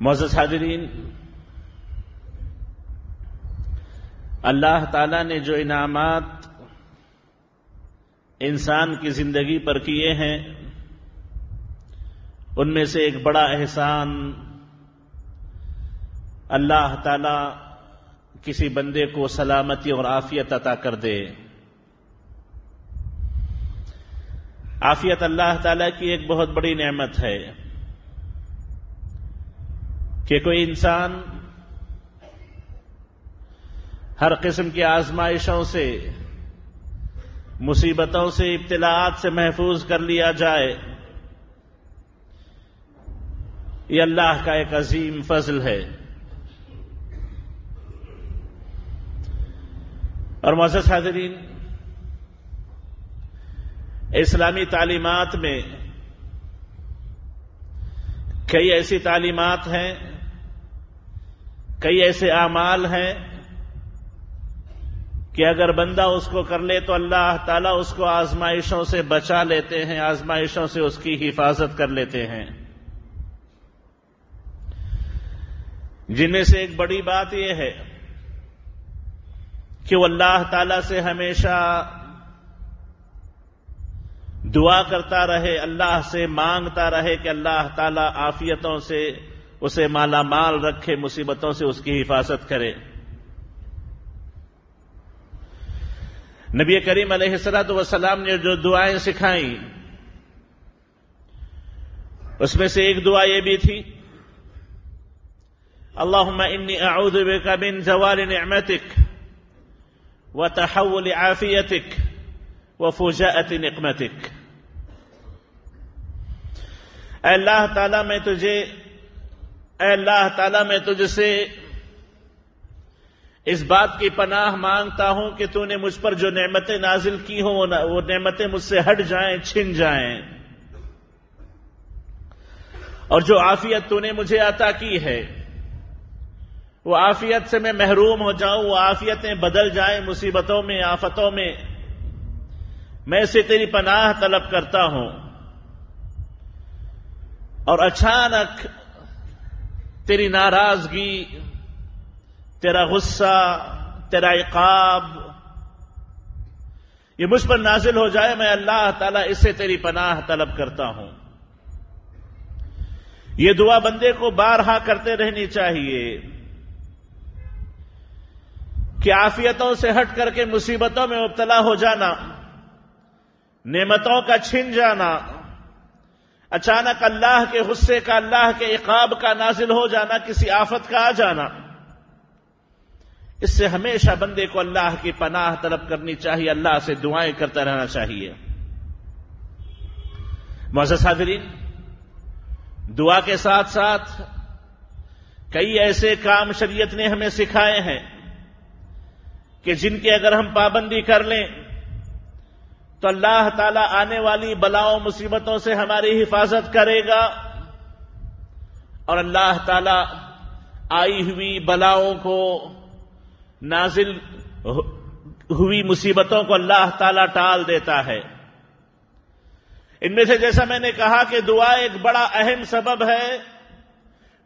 معزز حاضرین، اللہ تعالی نے جو انعامات انسان کی زندگی پر کیے ہیں، ان میں سے ایک بڑا احسان اللہ تعالی کسی بندے کو سلامتی اور آفیت عطا کر دے۔ آفیت اللہ تعالی کی ایک بہت بڑی نعمت ہے۔ کہ کوئی انسان ہر قسم کی آزمائشوں سے، مصیبتوں سے، ابتلاعات سے محفوظ کر لیا جائے، یہ اللہ کا ایک عظیم فضل ہے۔ اور معزز حاضرین، اسلامی تعلیمات میں کئی ایسی تعلیمات ہیں کئی ایسے اعمال ہیں کہ اگر بندہ اس کو کر لے تو اللہ تعالیٰ اس کو آزمائشوں سے بچا لیتے ہیں، آزمائشوں سے اس کی حفاظت کر لیتے ہیں۔ جن میں سے ایک بڑی بات یہ ہے کہ وہ اللہ تعالی سے ہمیشہ دعا کرتا رہے، اللہ سے مانگتا رہے کہ اللہ تعالی آفیتوں سے اسے مالا مال رکھے، مصیبتوں سے اس کی حفاظت کرے۔ نبی کریم علیہ السلاۃ وسلام نے جو دعائیں سکھائیں، اس میں سے ایک دعا یہ بھی تھی اللهم إني أعوذ بك من زوال نعمتك وتحول عافيتك وفجاءة نقمتك اے اللہ تعالیٰ، میں تجھے اے اللہ تعالیٰ، میں تجھ سے اس بات کی پناہ مانگتا ہوں کہ تو نے مجھ پر جو نعمتیں نازل کی ہوں، وہ نعمتیں مجھ سے ہٹ جائیں، چھن جائیں۔ اور جو عافیت تو نے مجھے عطا کی ہے، وہ آفیت سے میں محروم ہو جاؤں، وہ آفیتیں بدل جائیں، مصیبتوں میں، آفتوں میں۔ میں اسے تیری پناہ طلب کرتا ہوں۔ اور اچانک تیری ناراضگی، تیرا غصہ، تیرا عقاب۔ یہ مجھ پر نازل ہو جائے، میں اللہ تعالیٰ اس سے تیری پناہ طلب کرتا ہوں۔ یہ دعا بندے کو بارہا کرتے رہنی چاہیے کہ آفیتوں سے ہٹ کر کے مصیبتوں میں مبتلا ہو جانا، نعمتوں کا چھن جانا۔ اچانک اللہ کے غصے کا، اللہ کے عقاب کا نازل ہو جانا، کسی آفت کا آ جانا۔ اس سے ہمیشہ بندے کو اللہ کی پناہ طلب کرنی چاہیے، اللہ سے دعائیں کرتا رہنا چاہیے۔ معزز حاضرین، دعا کے ساتھ ساتھ کئی ایسے کام شریعت نے ہمیں سکھائے ہیں کہ جن کی اگر ہم پابندی کر لیں تو اللہ تعالی آنے والی بلاؤں مصیبتوں سے ہماری حفاظت کرے گا۔ اور اللہ تعالی آئی ہوئی بلاؤں کو نازل ہوئی مصیبتوں کو اللہ تعالی ٹال دیتا ہے۔ ان میں سے جیسا میں نے کہا کہ دعا ایک بڑا اہم سبب ہے۔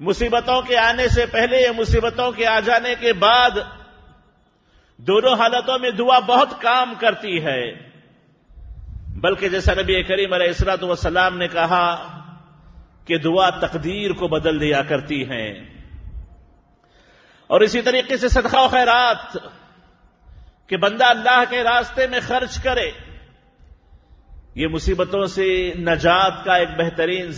مصیبتوں کے آنے سے پہلے یا مصیبتوں کے آ جانے کے بعد دونوں حالتوں میں دعا بہت کام کرتی ہے۔ بلکہ جیسا نبی کریم علیہ السلاط وسلام نے کہا کہ دعا تقدیر کو بدل دیا کرتی ہیں۔ اور اسی طریقے سے صدقہ و خیرات کہ بندہ اللہ کے راستے میں خرچ کرے، یہ مصیبتوں سے نجات کا ایک بہترین